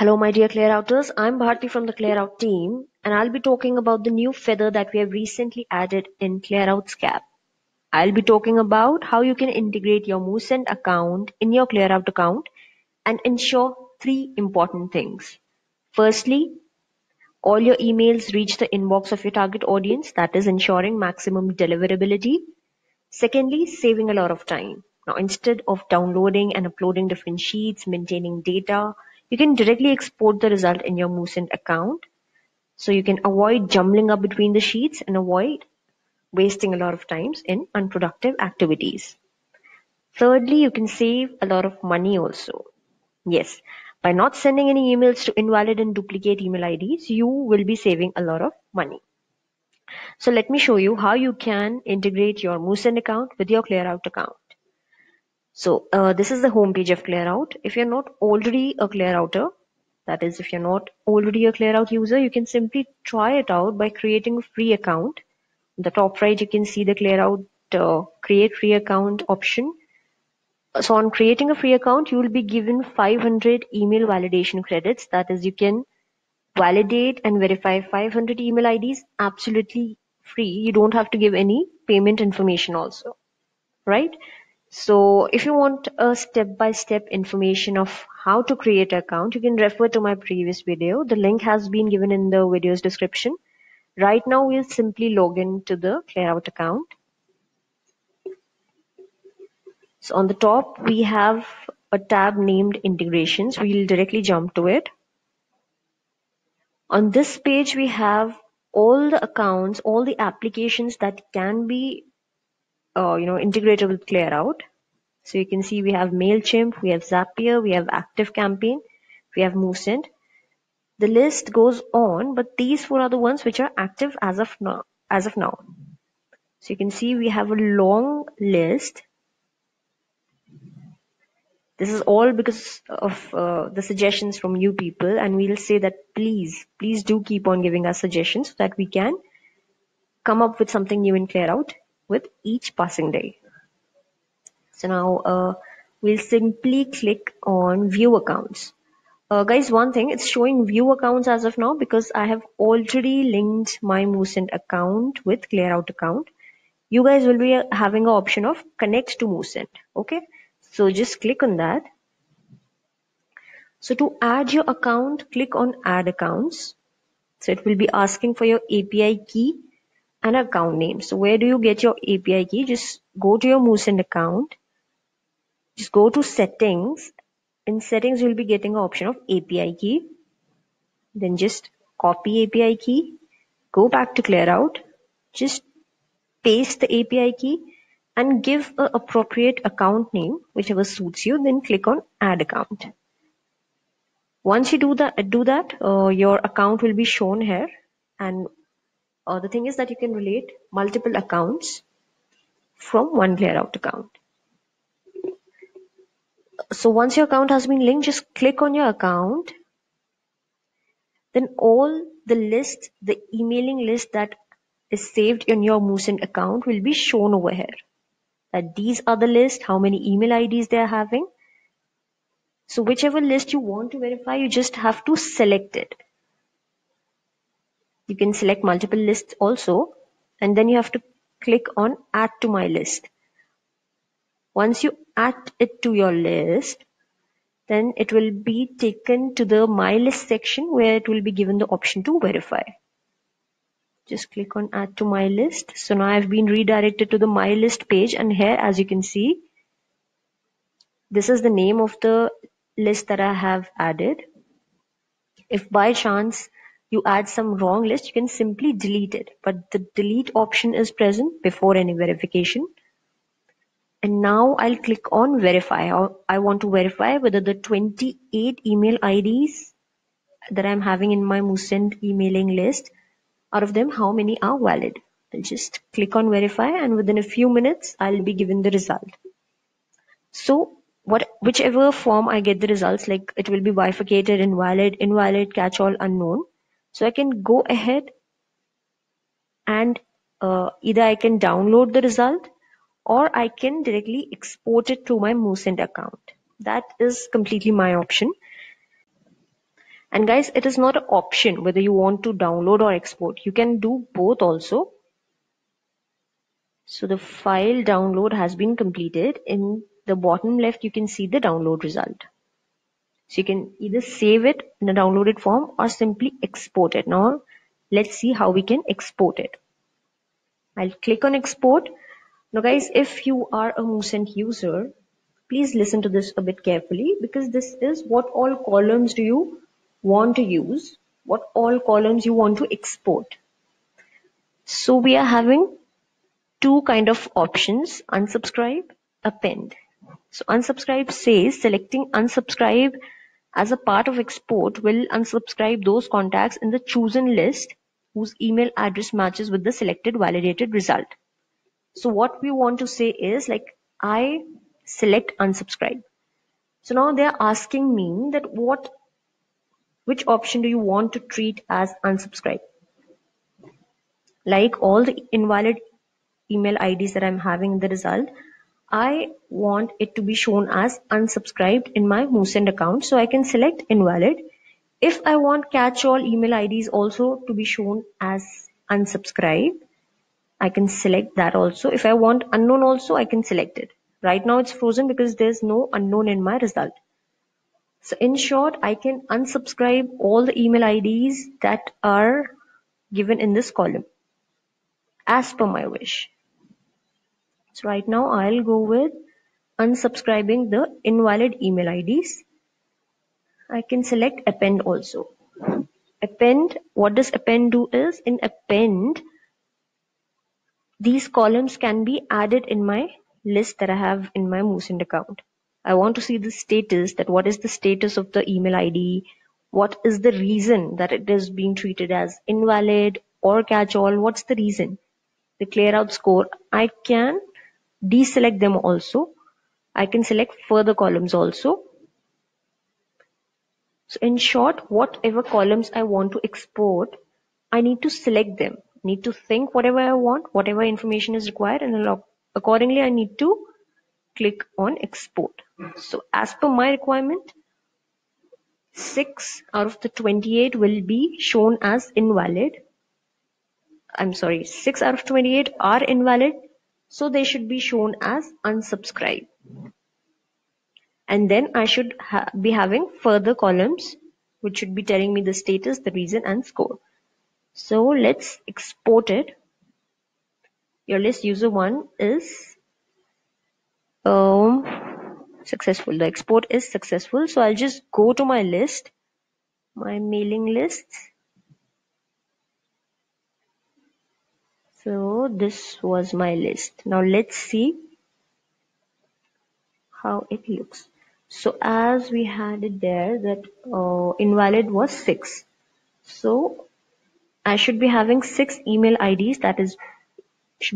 Hello, my dear Clearouters. I'm Bharti from the Clearout team, and I'll be talking about the new feather that we have recently added in Clearout SCAP. I'll be talking about how you can integrate your Moosend account in your Clearout account and ensure three important things. Firstly, all your emails reach the inbox of your target audience, that is ensuring maximum deliverability. Secondly, saving a lot of time. Now, instead of downloading and uploading different sheets, maintaining data, you can directly export the result in your Moosend account. So you can avoid jumbling up between the sheets and avoid wasting a lot of times in unproductive activities. Thirdly, you can save a lot of money also. Yes, by not sending any emails to invalid and duplicate email IDs, you will be saving a lot of money. So let me show you how you can integrate your Moosend account with your ClearOut account. So uh, this is the home page of ClearOut. If you're not already a ClearOuter, that is if you're not already a ClearOut user, you can simply try it out by creating a free account. In the top right, you can see the ClearOut uh, create free account option. So on creating a free account, you will be given 500 email validation credits. That is, you can validate and verify 500 email IDs absolutely free. You don't have to give any payment information also, right? So if you want a step-by-step information of how to create an account, you can refer to my previous video. The link has been given in the video's description. Right now, we'll simply log in to the ClearOut account. So on the top, we have a tab named integrations. We'll directly jump to it. On this page, we have all the accounts, all the applications that can be uh, you know, integrated with ClearOut. So you can see we have MailChimp, we have Zapier, we have ActiveCampaign, we have Moosend. The list goes on, but these four are the ones which are active as of now. As of now. So you can see we have a long list. This is all because of uh, the suggestions from you people and we'll say that please, please do keep on giving us suggestions so that we can come up with something new in ClearOut with each passing day. So now uh, we'll simply click on view accounts. Uh, guys, one thing, it's showing view accounts as of now because I have already linked my Moosend account with ClearOut account. You guys will be having an option of connect to Moosend. Okay. So just click on that. So to add your account, click on add accounts. So it will be asking for your API key and account name. So where do you get your API key? Just go to your Moosend account. Just go to settings. In settings, you'll be getting an option of API key. Then just copy API key. Go back to ClearOut. Just paste the API key and give an appropriate account name, whichever suits you. Then click on add account. Once you do that, do that, uh, your account will be shown here and uh, the thing is that you can relate multiple accounts from one ClearOut account. So once your account has been linked, just click on your account. Then all the list, the emailing list that is saved in your Moosend account will be shown over here. That these are the list, how many email IDs they are having. So whichever list you want to verify, you just have to select it. You can select multiple lists also and then you have to click on add to my list. Once you add it to your list, then it will be taken to the my list section where it will be given the option to verify. Just click on add to my list. So now I've been redirected to the my list page and here as you can see, this is the name of the list that I have added. If by chance you add some wrong list, you can simply delete it. But the delete option is present before any verification. And now I'll click on verify. I want to verify whether the 28 email IDs that I'm having in my Moosend emailing list, out of them, how many are valid? I'll just click on verify and within a few minutes, I'll be given the result. So what, whichever form I get the results, like it will be bifurcated, invalid, invalid, catch all, unknown. So I can go ahead and uh, either I can download the result or I can directly export it to my Moosend account. That is completely my option. And guys, it is not an option whether you want to download or export. You can do both also. So the file download has been completed. In the bottom left, you can see the download result. So you can either save it in a downloaded form or simply export it. Now let's see how we can export it. I'll click on export. Now guys, if you are a Moosend user, please listen to this a bit carefully because this is what all columns do you want to use, what all columns you want to export. So we are having two kind of options, unsubscribe, append. So unsubscribe says selecting unsubscribe as a part of export will unsubscribe those contacts in the chosen list whose email address matches with the selected validated result. So what we want to say is like I select unsubscribe. So now they're asking me that what which option do you want to treat as unsubscribe? Like all the invalid email IDs that I'm having in the result, I want it to be shown as unsubscribed in my Moosend account. So I can select invalid. If I want catch-all email IDs also to be shown as unsubscribed, I can select that also. If I want unknown also, I can select it. Right now it's frozen because there's no unknown in my result. So in short, I can unsubscribe all the email IDs that are given in this column as per my wish. So right now I'll go with unsubscribing the invalid email IDs. I can select append also. Append, what does append do is in append, these columns can be added in my list that I have in my Moosend account. I want to see the status that what is the status of the email ID, what is the reason that it is being treated as invalid or catch all, what's the reason? The clear out score, I can deselect them also. I can select further columns also. So in short, whatever columns I want to export, I need to select them. I need to think whatever I want, whatever information is required and accordingly I need to click on export. So as per my requirement, 6 out of the 28 will be shown as invalid. I'm sorry, 6 out of 28 are invalid so they should be shown as unsubscribe. And then I should ha be having further columns which should be telling me the status, the reason and score. So let's export it. Your list user one is um, successful. The export is successful. So I'll just go to my list, my mailing lists so this was my list. Now let's see how it looks. So as we had it there that uh, invalid was 6 so I should be having 6 email IDs that is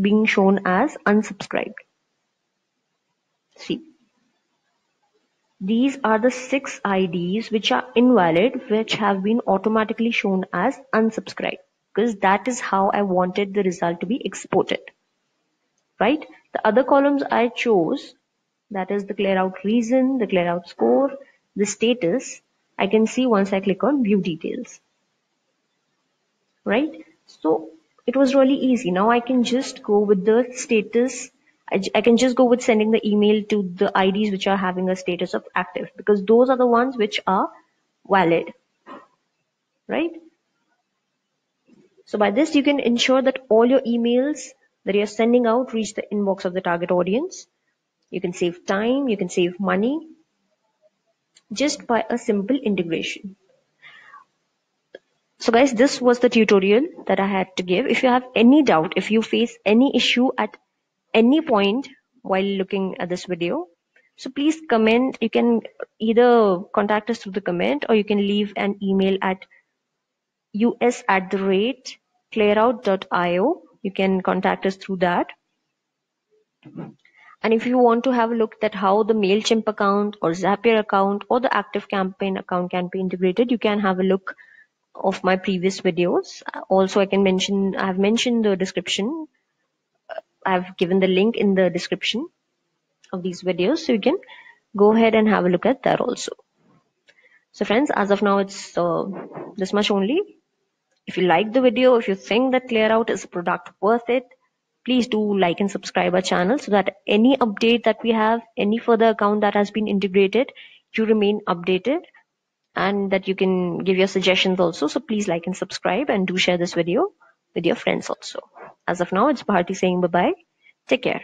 being shown as unsubscribed. See? These are the 6 IDs which are invalid which have been automatically shown as unsubscribed because that is how I wanted the result to be exported. Right? The other columns I chose, that is the clear out reason, the clear out score, the status, I can see once I click on view details. Right? So it was really easy. Now I can just go with the status. I, I can just go with sending the email to the IDs which are having a status of active because those are the ones which are valid. Right? So by this, you can ensure that all your emails that you're sending out reach the inbox of the target audience. You can save time, you can save money just by a simple integration. So guys, this was the tutorial that I had to give. If you have any doubt, if you face any issue at any point while looking at this video, so please comment. You can either contact us through the comment or you can leave an email at us at the rate clearout.io. You can contact us through that. And if you want to have a look at how the MailChimp account or Zapier account or the Active Campaign account can be integrated, you can have a look of my previous videos. Also, I can mention, I have mentioned the description. I have given the link in the description of these videos. So you can go ahead and have a look at that also. So friends, as of now, it's uh, this much only. If you like the video, if you think that ClearOut is a product worth it, please do like and subscribe our channel so that any update that we have, any further account that has been integrated, you remain updated and that you can give your suggestions also. So please like and subscribe and do share this video with your friends also. As of now, it's Bharti saying bye-bye. Take care.